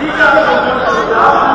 Fica